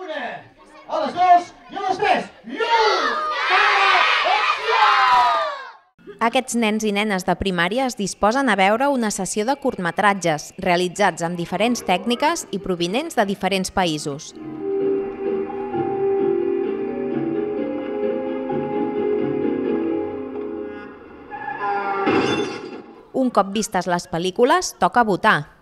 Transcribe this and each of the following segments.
una, a les dues i! Aquests nens i nenes de primària es disposen a veure una sessió de curtmetratges realitzats amb diferents tècniques i provinents de diferents països. Un cop vistes les pel·lícules, toca votar.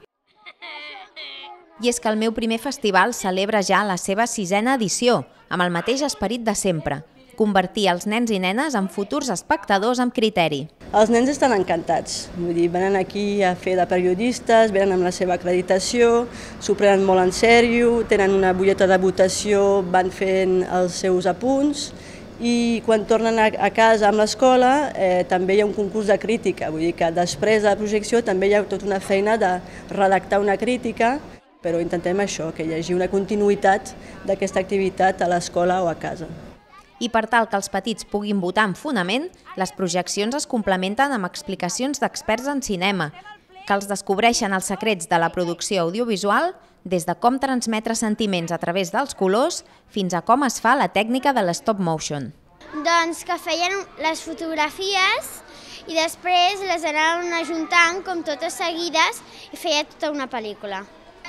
I és que el meu primer festival celebra ja la seva sisena edició, amb el mateix esperit de sempre, convertir els nens i nenes en futurs espectadors amb criteri. Els nens estan encantats, vull dir, venen aquí a fer de periodistes, venen amb la seva acreditació, s'ho prenen molt en sèrio, tenen una butlleta de votació, van fent els seus apunts i quan tornen a casa amb l'escola eh, també hi ha un concurs de crítica, vull dir que després de la projecció també hi ha tota una feina de redactar una crítica, però intentem això, que hi hagi una continuïtat d'aquesta activitat a l'escola o a casa. I per tal que els petits puguin votar amb fonament, les projeccions es complementen amb explicacions d'experts en cinema, que els descobreixen els secrets de la producció audiovisual des de com transmetre sentiments a través dels colors fins a com es fa la tècnica de l'stop motion. Doncs que feien les fotografies i després les anaven ajuntant com totes seguides i feia tota una pel·lícula.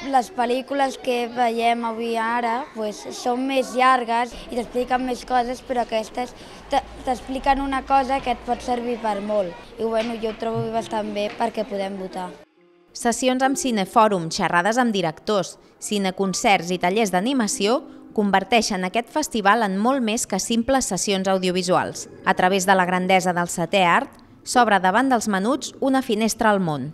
Les pel·lícules que veiem avui ara pues, són més llargues i t'expliquen més coses, però aquestes t'expliquen una cosa que et pot servir per molt. I bueno, jo ho trobo bastant bé perquè podem votar. Sessions amb cinefòrum, xerrades amb directors, cineconcerts i tallers d'animació converteixen aquest festival en molt més que simples sessions audiovisuals. A través de la grandesa del setè art, s'obre davant dels menuts una finestra al món.